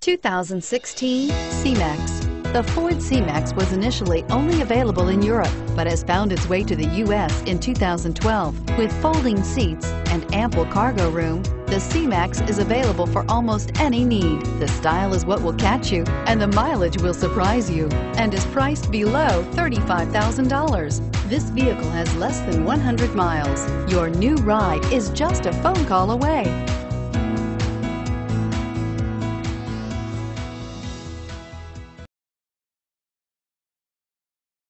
2016 C-Max. The Ford C-Max was initially only available in Europe, but has found its way to the U.S. in 2012. With folding seats and ample cargo room, the C-Max is available for almost any need. The style is what will catch you, and the mileage will surprise you, and is priced below $35,000. This vehicle has less than 100 miles. Your new ride is just a phone call away.